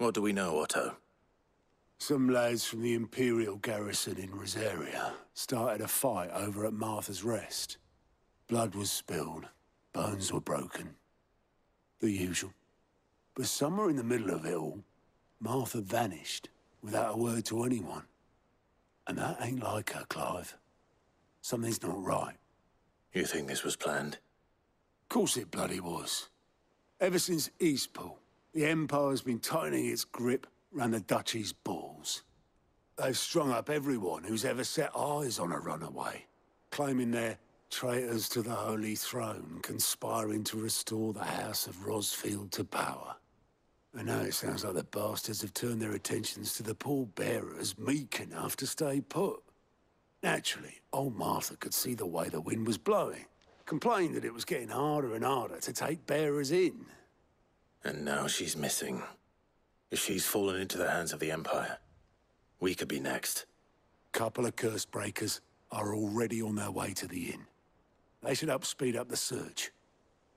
What do we know, Otto? Some lads from the Imperial garrison in Rosaria started a fight over at Martha's Rest. Blood was spilled, bones were broken. The usual. But somewhere in the middle of it all, Martha vanished without a word to anyone. And that ain't like her, Clive. Something's not right. You think this was planned? Of Course it bloody was. Ever since Eastpool, the Empire's been tightening its grip round the Duchy's balls. They've strung up everyone who's ever set eyes on a runaway, claiming they're traitors to the Holy Throne, conspiring to restore the House of Rosfield to power. And now it sounds like the bastards have turned their attentions to the pallbearers meek enough to stay put. Naturally, old Martha could see the way the wind was blowing, complained that it was getting harder and harder to take bearers in. And now she's missing. If she's fallen into the hands of the Empire, we could be next. Couple of curse breakers are already on their way to the inn. They should help speed up the search.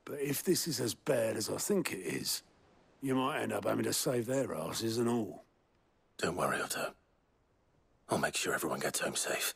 But if this is as bad as I think it is, you might end up having to save their asses and all. Don't worry, Otto. I'll make sure everyone gets home safe.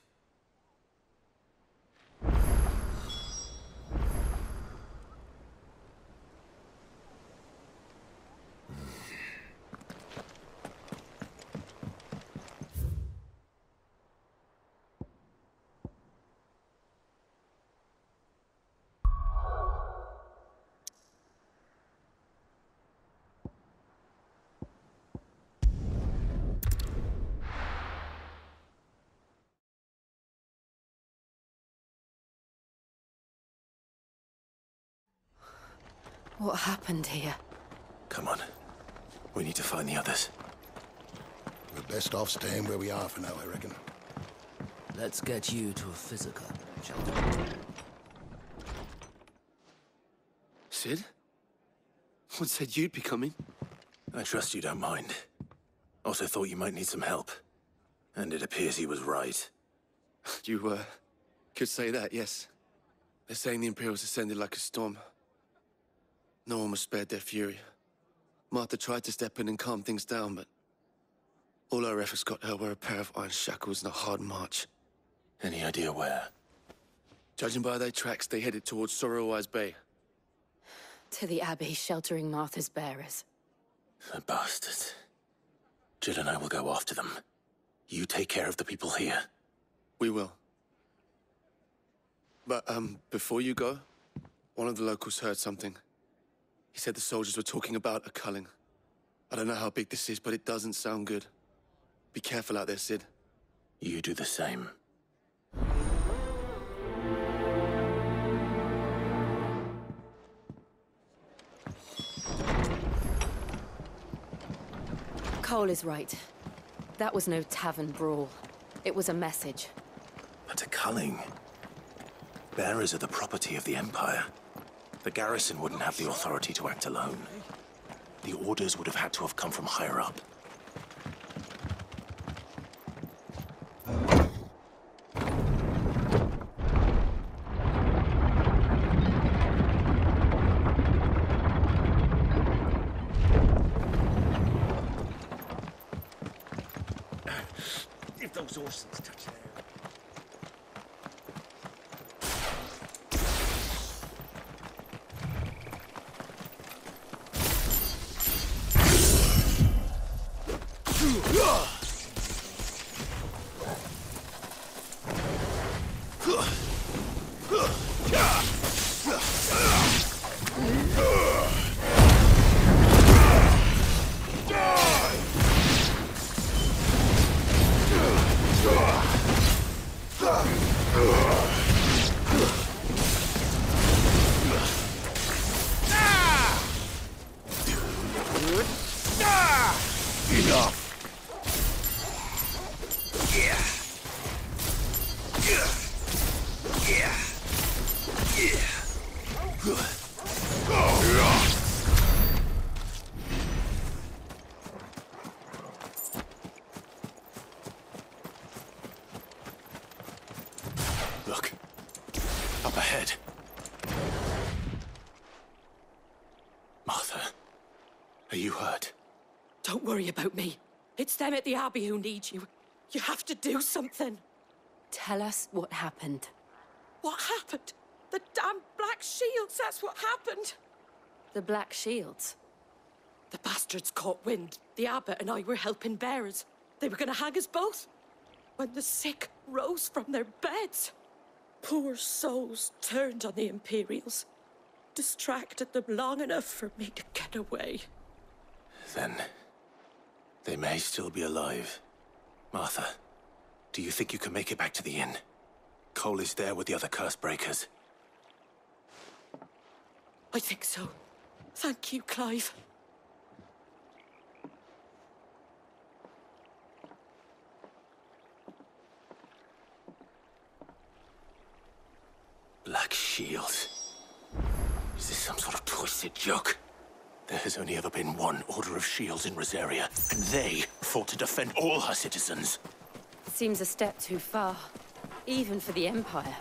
What happened here? Come on. We need to find the others. We're best off staying where we are for now, I reckon. Let's get you to a physical, shall we? Cid? What said you'd be coming? I trust you don't mind. Also thought you might need some help. And it appears he was right. You, uh, could say that, yes. They're saying the Imperials ascended like a storm. No one was spared their fury. Martha tried to step in and calm things down, but all our efforts got her were a pair of iron shackles and a hard march. Any idea where? Judging by their tracks, they headed towards Sorrowwise Bay. To the Abbey sheltering Martha's bearers. The bastards. Jill and I will go after them. You take care of the people here. We will. But, um, before you go, one of the locals heard something. He said the soldiers were talking about a culling. I don't know how big this is, but it doesn't sound good. Be careful out there, Cid. You do the same. Cole is right. That was no tavern brawl. It was a message. But a culling. Bearers are the property of the Empire. The garrison wouldn't have the authority to act alone. The orders would have had to have come from higher up. If those Orsons them at the Abbey who need you. You have to do something. Tell us what happened. What happened? The damn Black Shields, that's what happened. The Black Shields. The bastards caught wind. The abbot and I were helping bearers. They were gonna hang us both. When the sick rose from their beds, poor souls turned on the Imperials. Distracted them long enough for me to get away. Then... they may still be alive. Martha, do you think you can make it back to the inn? Cole is there with the other curse breakers. I think so. Thank you, Clive. Black Shield. Is this some sort of twisted joke? There has only ever been one Order of Shields in Rosaria, and they fought to defend all her citizens. Seems a step too far. Even for the Empire.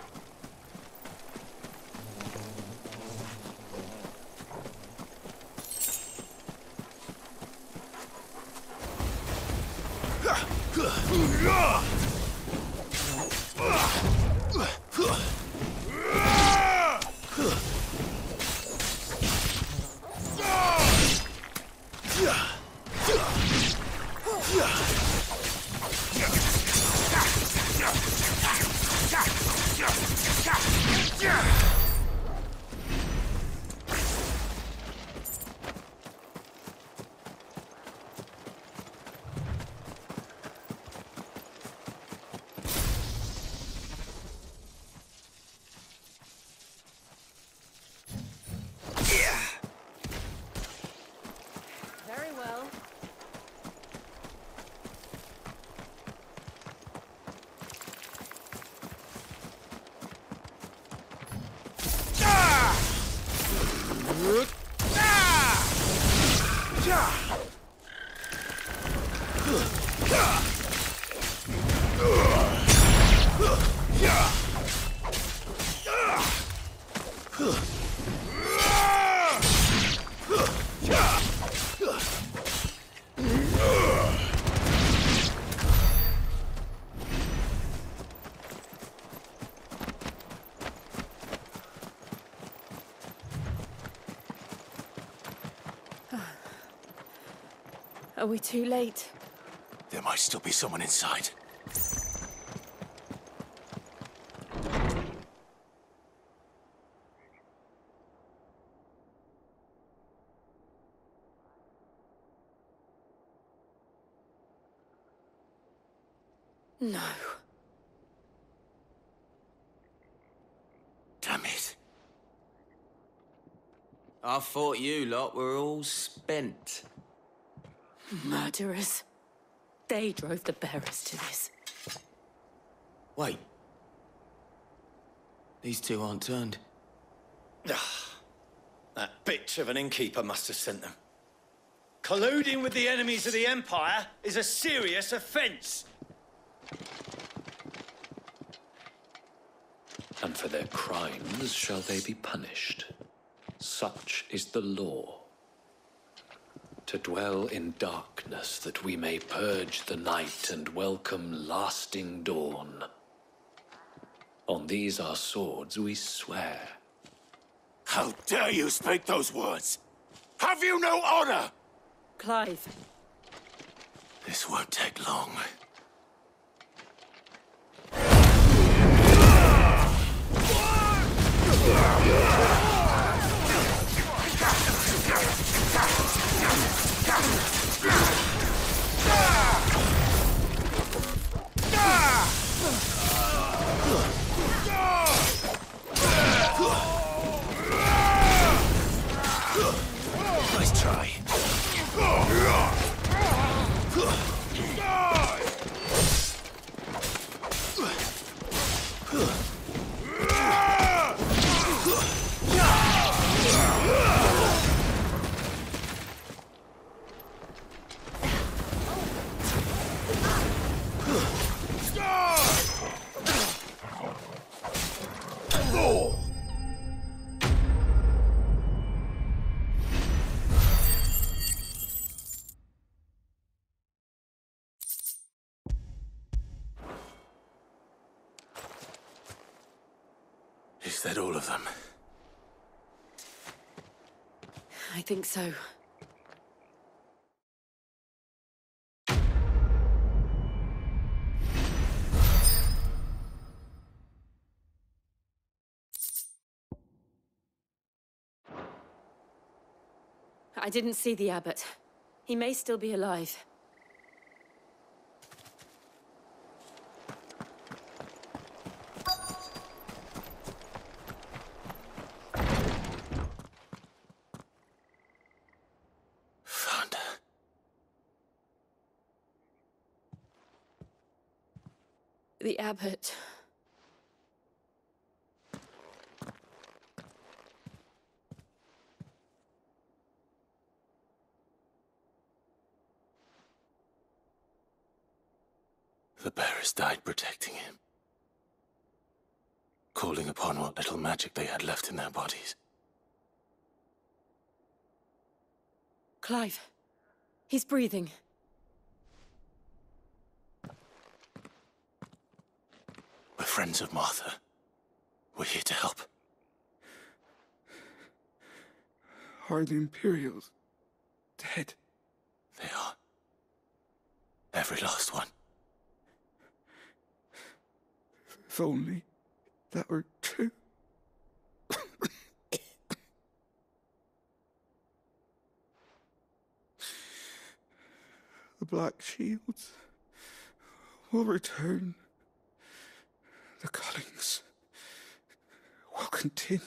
Are we too late? There might still be someone inside. No. Damn it. I thought you lot were all spent. Murderers. They drove the bearers to this. Wait. These two aren't turned. That bitch of an innkeeper must have sent them. Colluding with the enemies of the Empire is a serious offense. and for their crimes shall they be punished. Such is the law. To dwell in darkness that we may purge the night and welcome lasting dawn. On these our swords we swear. How dare you speak those words? Have you no honor? Clive, This won't take long. Nice try. Think so. I didn't see the abbot. He may still be alive. Found her. The abbot. The bearers died protecting him. Calling upon what little magic they had left in their bodies. Clive. He's breathing. We're friends of Martha. We're here to help. Are the Imperials dead? They are. Every last one. If only that were true. the Black Shields will return. The Cullings will continue.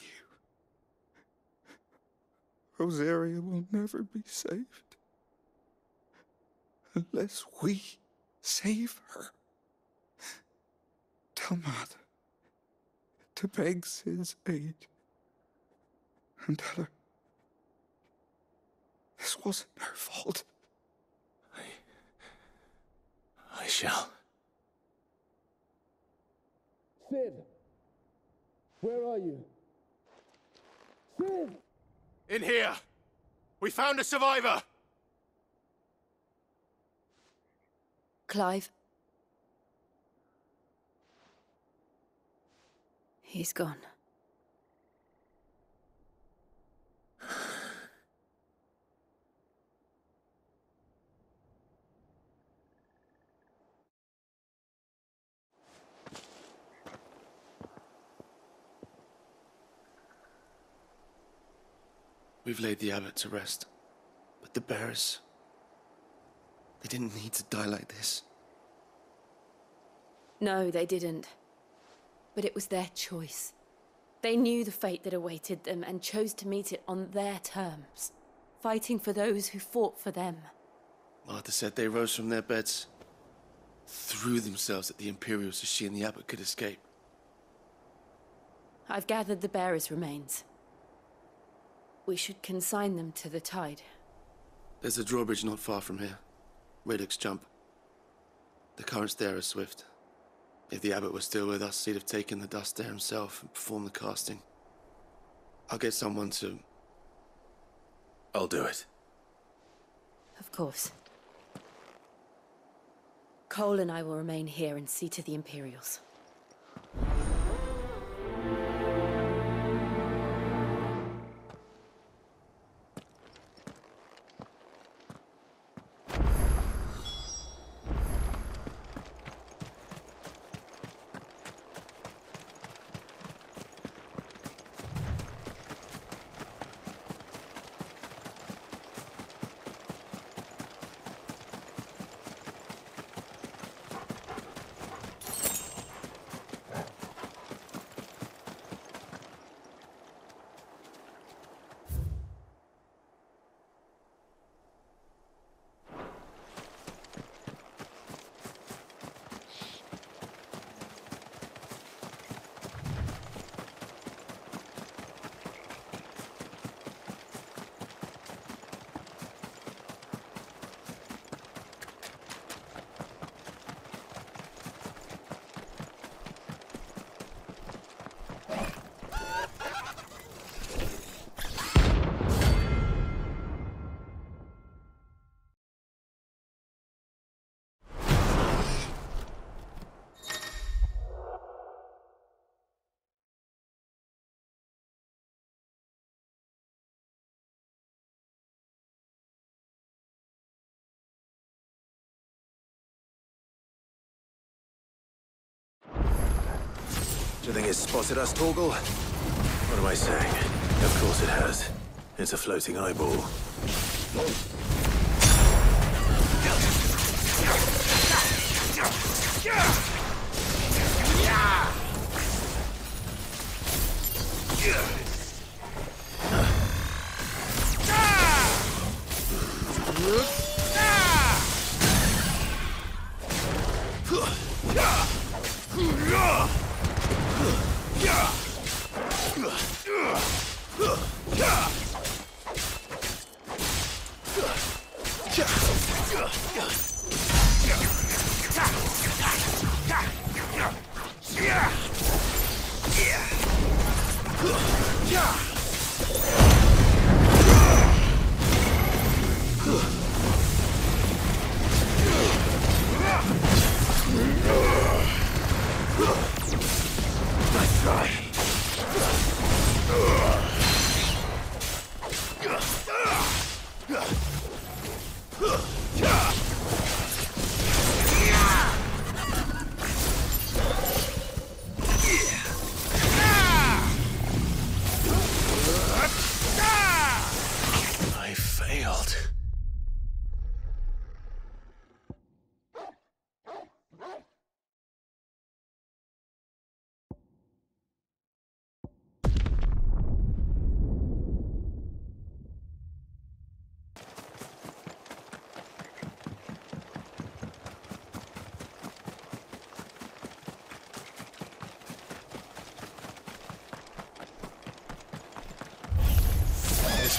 Rosaria will never be saved unless we save her. Tell Mother to beg Cid's aid and tell her this wasn't her fault. I shall. Cid, where are you? Cid! In here! We found a survivor! Clive. He's gone. We've laid the abbot to rest. But the bearers. They didn't need to die like this. No, they didn't. But it was their choice. They knew the fate that awaited them and chose to meet it on their terms, fighting for those who fought for them. Martha said they rose from their beds, threw themselves at the Imperials so she and the abbot could escape. I've gathered the bearers' remains. We should consign them to the tide. There's a drawbridge not far from here. Radix Jump. The currents there are swift. If the abbot was still with us, he'd have taken the dust there himself and performed the casting. I'll get someone to. I'll do it. Of course. Cole and I will remain here and see to the Imperials. You think it's spotted us, Torgal? What am I saying? Of course it has. It's a floating eyeball. Nice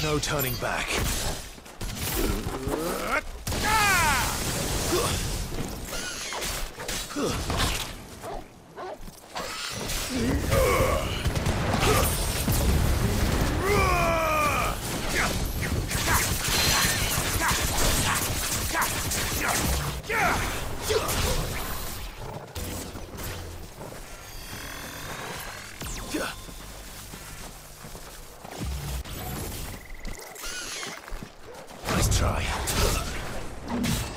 There's no turning back. Uh, ah! Nice try.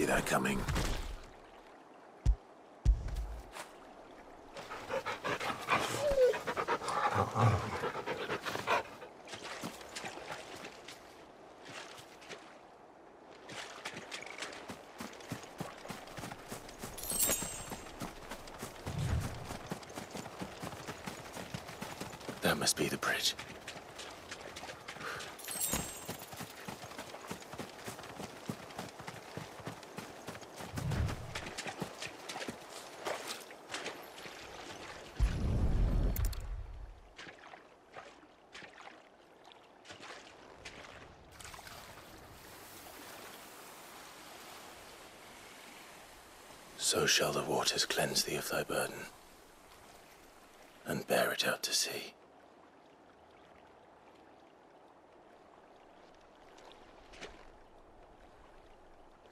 See that coming. That must be the bridge. So shall the waters cleanse thee of thy burden, and bear it out to sea.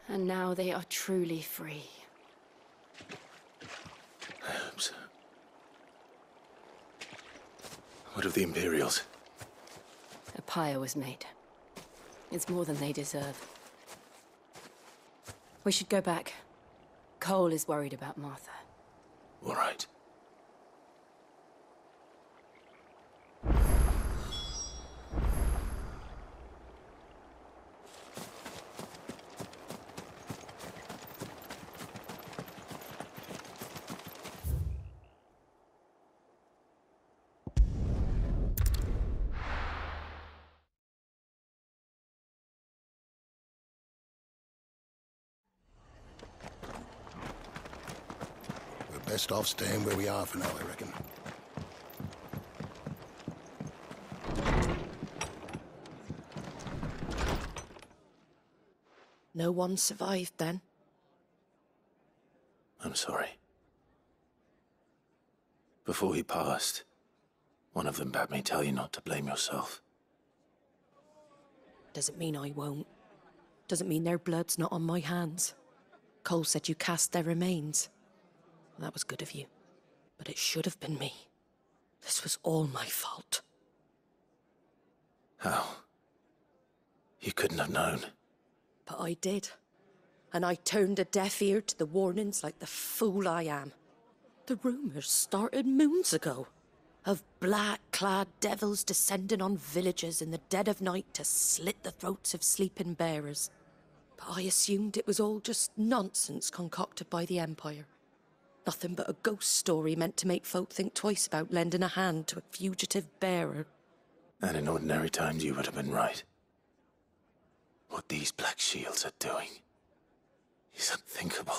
And now they are truly free. I hope so. What of the Imperials? A pyre was made. It's more than they deserve. We should go back. Cole is worried about Martha. All right. We're best off staying where we are for now, I reckon. No one survived then. I'm sorry. Before he passed, one of them bade me tell you not to blame yourself. Doesn't mean I won't. Doesn't mean their blood's not on my hands. Cole said you cast their remains. That was good of you. But it should have been me. This was all my fault. How? You couldn't have known. But I did. And I turned a deaf ear to the warnings like the fool I am. The rumours started moons ago of black clad devils descending on villages in the dead of night to slit the throats of sleeping bearers. But I assumed it was all just nonsense concocted by the Empire. Nothing but a ghost story meant to make folk think twice about lending a hand to a fugitive bearer. And in ordinary times, you would have been right. What these Black Shields are doing is unthinkable.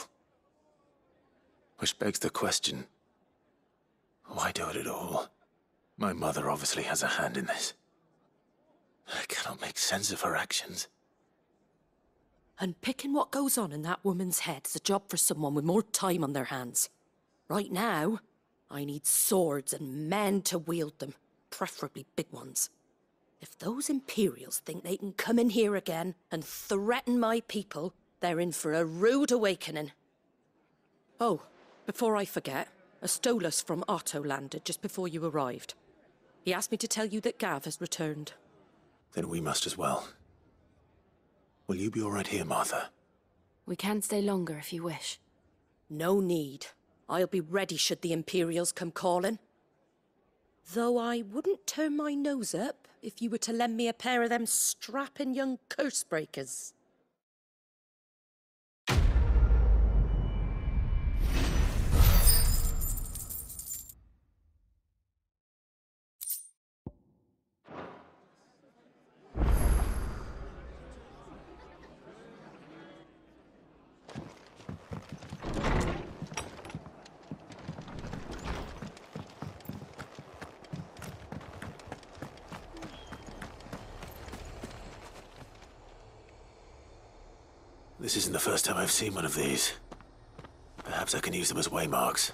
Which begs the question why do it at all? My mother obviously has a hand in this. I cannot make sense of her actions. And picking what goes on in that woman's head is a job for someone with more time on their hands. Right now, I need swords and men to wield them, preferably big ones. If those Imperials think they can come in here again and threaten my people, they're in for a rude awakening. Oh, before I forget, a Stolas from Otto landed just before you arrived. He asked me to tell you that Gav has returned. Then we must as well. Will you be all right here, Martha? We can stay longer if you wish. No need. I'll be ready should the Imperials come calling. Though I wouldn't turn my nose up if you were to lend me a pair of them strapping young curse breakers. This isn't the first time I've seen one of these. Perhaps I can use them as waymarks.